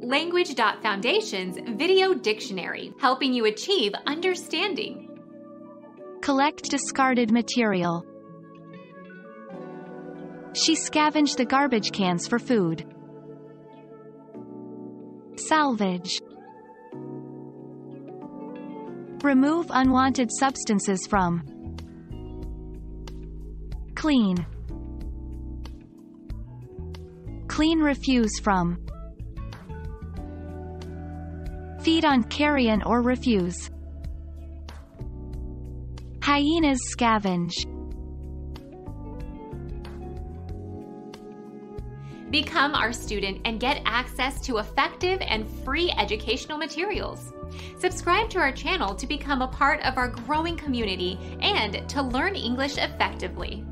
Language.Foundation's Video Dictionary, helping you achieve understanding. Collect discarded material. She scavenged the garbage cans for food. Salvage. Remove unwanted substances from. Clean. Clean refuse from. Feed on carrion or refuse. Hyenas scavenge. Become our student and get access to effective and free educational materials. Subscribe to our channel to become a part of our growing community and to learn English effectively.